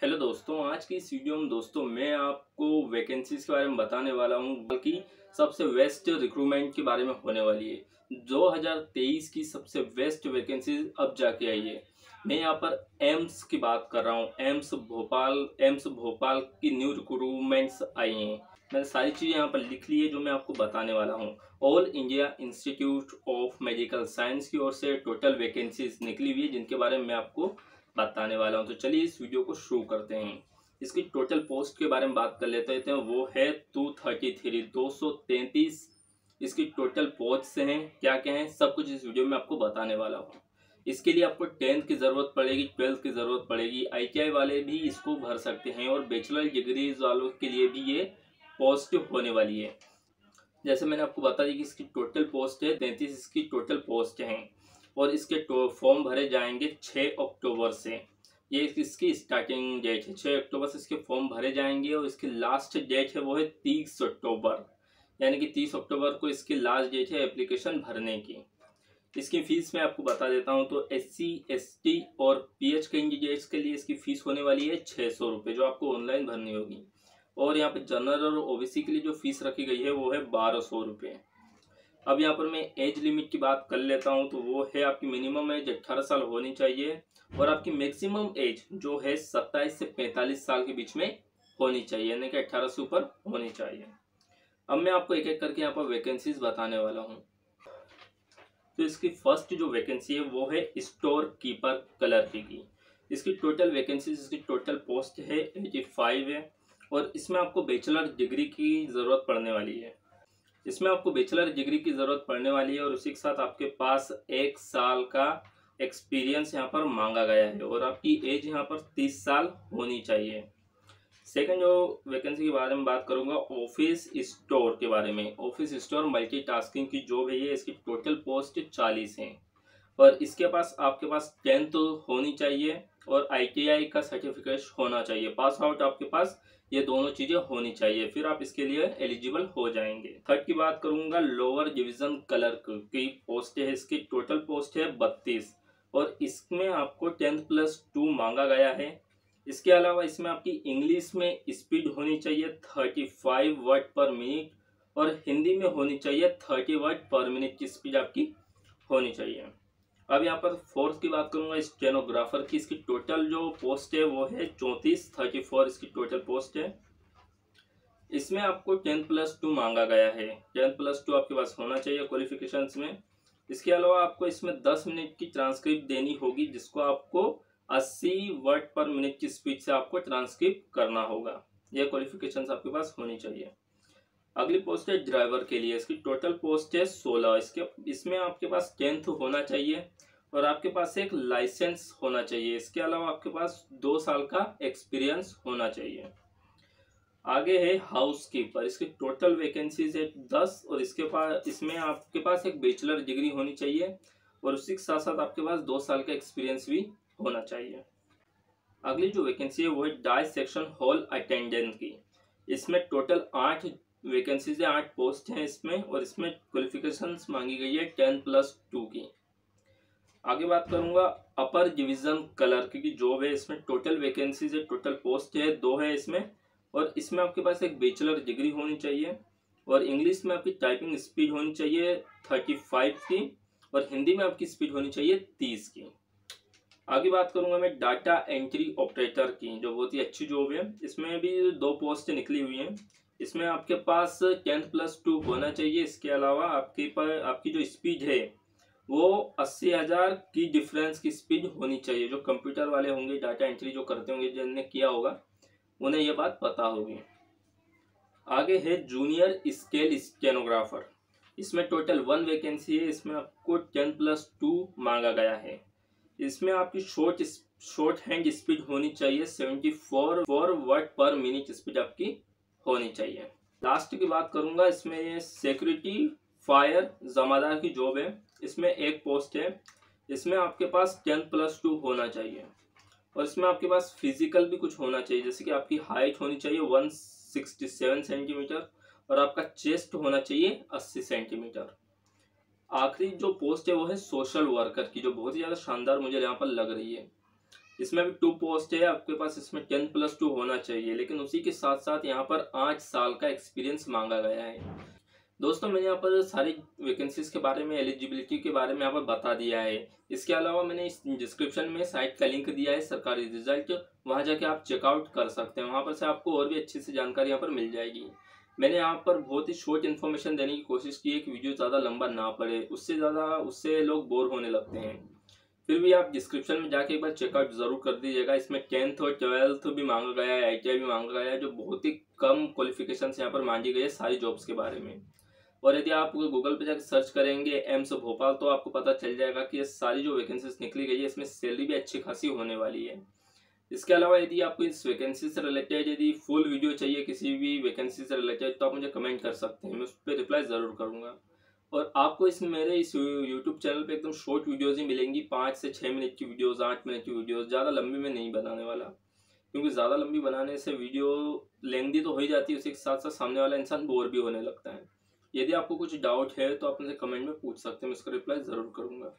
Hello दोस्तों, आज की इस वीडियो में दोस्तों मैं आपको वैकेंसीज के बारे में बताने वाला हूँ, बल्कि सबसे बेस्ट रिक्रूटमेंट के बारे में होने वाली है। 2023 की सबसे बेस्ट वैकेंसीज अब जाके आई है। मैं यहाँ पर एम्स की बात कर रहा हूँ। एम्स भोपाल एम्स भोपाल की न्यू रिक्रूटमेंट्स आई हैं। मैंने सारी चीज़ें यहाँ पर लिख ली है जो मैं आपको बताने वाला हूँ। All India Institute of Medical Science की ओर से टोटल वैकेंसीज निकली हुई है, जिनके बारे में मैं आपको बताने वाला हूँ। तो चलिए इस वीडियो को शुरू करते हैं। इसकी टोटल पोस्ट के बारे में बात कर लेते हैं। वो है टू थर्टी थ्री दो सौ तैंतीस इसकी टोटल पोस्ट हैं। क्या क्या हैं सब कुछ इस वीडियो में आपको बताने वाला हूँ। इसके लिए आपको टेंथ की ज़रूरत पड़ेगी ट्वेल्थ की ज़रूरत पड़ेगी। आईटीआई वाले भी इसको भर सकते हैं और बैचलर डिग्रीज वालों के लिए भी ये पोस्ट होने वाली है। जैसे मैंने आपको बता दी कि इसकी टोटल पोस्ट है, तैंतीस इसकी टोटल पोस्ट हैं। और इसके फॉर्म भरे जाएँगे छः अक्टूबर से। ये इसकी स्टार्टिंग डेट है। छः अक्टूबर से इसके फॉर्म भरे जाएँगे और इसकी लास्ट डेट है वो है तीस अक्टूबर। यानी कि तीस अक्टूबर को इसकी लास्ट डेट है एप्लीकेशन भरने की। इसकी फ़ीस मैं आपको बता देता हूँ तो एस सी एस टी और पी एच कैंडिडेट्स के लिए इसकी फ़ीस होने वाली है छः सौ रुपये, जो आपको ऑनलाइन भरनी होगी। और यहाँ पे जनरल और ओबीसी के लिए जो फ़ीस रखी गई है वो है बारह सौ रुपये। अब यहाँ पर मैं एज लिमिट की बात कर लेता हूँ तो वो है आपकी मिनिमम एज अट्ठारह साल होनी चाहिए और आपकी मैक्सिमम एज जो है सत्ताईस से पैंतालीस साल के बीच में होनी चाहिए, यानी कि अट्ठारह से ऊपर होनी चाहिए। अब मैं आपको एक एक करके यहाँ पर वैकेंसीज बताने वाला हूँ। तो इसकी फ़र्स्ट जो वैकेंसी है, वो है स्टोर कीपर क्लर्क की। इसकी टोटल वैकेंसीज इसकी टोटल पोस्ट है एटी फाइव है और इसमें आपको बैचलर डिग्री की ज़रूरत पड़ने वाली है। इसमें आपको बैचलर डिग्री की ज़रूरत पड़ने वाली है और उसी के साथ आपके पास एक साल का एक्सपीरियंस यहाँ पर मांगा गया है और आपकी एज यहाँ पर तीस साल होनी चाहिए। सेकंड जो वैकेंसी के बारे में बात करूँगा ऑफ़िस स्टोर के बारे में। ऑफ़िस स्टोर मल्टीटास्किंग की जॉब है ये, इसकी टोटल पोस्ट चालीस है। और इसके पास, आपके पास टेंथ होनी चाहिए और आईटीआई का सर्टिफिकेट होना चाहिए। पास आउट आपके पास ये दोनों चीज़ें होनी चाहिए, फिर आप इसके लिए एलिजिबल हो जाएँगे। थर्ड की बात करूँगा लोअर डिवीज़न क्लर्क की पोस्ट है, इसकी टोटल पोस्ट है बत्तीस। और इसमें आपको टेंथ प्लस टू मांगा गया है। इसके अलावा इसमें आपकी इंग्लिश में स्पीड होनी चाहिए thirty five word per minute और हिंदी में होनी चाहिए थर्टी वर्ड पर मिनट की स्पीड आपकी होनी चाहिए। अब यहाँ पर फोर्थ की बात करूँगा स्टेनोग्राफर की इसकी टोटल जो पोस्ट है, वो है चौंतीस थर्टी फोर इसकी टोटल पोस्ट है। इसमें आपको टेंथ प्लस टू मांगा गया है। टेंथ प्लस टू आपके पास होना चाहिए क्वालिफिकेशन में। इसके अलावा आपको इसमें दस मिनट की ट्रांसक्रिप्ट देनी होगी, जिसको आपको अस्सी वर्ड पर मिनट की स्पीड से आपको ट्रांसक्रिप्ट करना होगा। यह क्वालिफिकेशन आपके पास होनी चाहिए। अगली पोस्ट है ड्राइवर के लिए। इसकी टोटल पोस्ट है सोलह। इसके, इसमें आपके पास टेंथ होना चाहिए और आपके पास एक लाइसेंस होना चाहिए। इसके अलावा आपके पास दो साल का एक्सपीरियंस होना चाहिए। आगे है हाउस कीपर इसकी टोटल वैकेंसीज है दस और इसके पास इसमें आपके पास एक बैचलर डिग्री होनी चाहिए और उसी के साथ साथ आपके पास दो साल का एक्सपीरियंस भी होना चाहिए। अगली जो वैकेंसी है वो है डाई सेक्शन हॉल अटेंडेंट की। इसमें टोटल आठ वैकेंसीज आठ पोस्ट हैं इसमें और इसमें क्वालिफिकेशन मांगी गई है टेन प्लस टू की। आगे बात करूँगा अपर डिवीज़न क्लर्क की जॉब है इसमें टोटल वैकेंसीज है टोटल पोस्ट है, दो है इसमें और इसमें आपके पास एक बैचलर डिग्री होनी चाहिए और इंग्लिश में आपकी टाइपिंग स्पीड होनी चाहिए थर्टी फाइव की और हिंदी में आपकी स्पीड होनी चाहिए तीस की। आगे बात करूँगा मैं डाटा एंट्री ऑपरेटर की, जो बहुत ही अच्छी जॉब है। इसमें भी दो पोस्ट निकली हुई हैं। इसमें आपके पास टेंथ प्लस टू होना चाहिए। इसके अलावा आपके पास आपकी जो स्पीड है, वो अस्सी हज़ार की डिफरेंस की स्पीड होनी चाहिए। जो कंप्यूटर वाले होंगे डाटा एंट्री जो करते होंगे, जिनने किया होगा, उन्हें यह बात पता होगी। आगे है जूनियर स्केल स्टेनोग्राफर इसमें टोटल वन वैकेंसी है। इसमें आपको टेन प्लस टू मांगा गया है। इसमें आपकी शॉर्ट शॉर्ट हैंड स्पीड होनी चाहिए। Seventy four four word per minute speed आपकी होनी चाहिए। लास्ट की बात करूँगा, इसमें सिक्योरिटी फायर जमादार की जॉब है। इसमें एक पोस्ट है। इसमें आपके पास टेन प्लस टू होना चाहिए। और इसमें आपके पास फ़िज़िकल भी कुछ होना चाहिए, जैसे कि आपकी हाइट होनी चाहिए वन सिक्सटी सेवन सेंटीमीटर और आपका चेस्ट होना चाहिए अस्सी सेंटीमीटर आखिरी जो पोस्ट है, वो है सोशल वर्कर की, जो बहुत ही ज़्यादा शानदार मुझे यहाँ पर लग रही है। इसमें भी टू पोस्ट है, आपके पास इसमें टेन प्लस टू होना चाहिए, लेकिन उसी के साथ साथ यहाँ पर आठ साल का एक्सपीरियंस मांगा गया है। दोस्तों, मैंने यहाँ पर सारी वैकेंसीज के बारे में एलिजिबिलिटी के बारे में यहाँ पर बता दिया है। इसके अलावा मैंने इस डिस्क्रिप्शन में साइट का लिंक दिया है, सरकारी रिज़ल्ट वहाँ जाके आप चेकआउट कर सकते हैं। वहाँ पर से आपको और भी अच्छी सी जानकारी यहाँ पर मिल जाएगी। मैंने यहाँ पर बहुत ही शॉर्ट इन्फॉर्मेशन देने की कोशिश की है कि वीडियो ज़्यादा लंबा ना पड़े, उससे ज़्यादा, उससे लोग बोर होने लगते हैं। फिर भी आप डिस्क्रिप्शन में जाके एक बार चेकआउट ज़रूर कर दीजिएगा। इसमें टेंथ और ट्वेल्थ भी मांगा गया है आईटीआई भी मांगा गया है, जो बहुत ही कम क्वालिफिकेशन यहाँ पर मांगी गई है सारी जॉब्स के बारे में। और यदि आप गूगल पे जाकर सर्च करेंगे एम्स भोपाल तो आपको पता चल जाएगा कि ये सारी जो वैकेंसीज निकली गई है, इसमें सैलरी भी अच्छी खासी होने वाली है। इसके अलावा यदि आपको इस वैकेंसी से रिलेटेड यदि फुल वीडियो चाहिए किसी भी वैकेंसी से रिलेटेड तो आप मुझे कमेंट कर सकते हैं, मैं उस पर रिप्लाई ज़रूर करूँगा। और आपको इस मेरे इस यूट्यूब चैनल पे एकदम शॉर्ट वीडियोज़ ही मिलेंगी। पाँच से छः मिनट की वीडियोज़ आठ मिनट की वीडियोज़ ज़्यादा लंबी में नहीं बनाने वाला। क्योंकि ज़्यादा लंबी बनाने से वीडियो लेंदी तो हो ही जाती है, उसी के साथ साथ सामने वाला इंसान बोर भी होने लगता है। यदि आपको कुछ डाउट है तो आप मुझे कमेंट में पूछ सकते हैं, मैं उसका रिप्लाई ज़रूर करूँगा।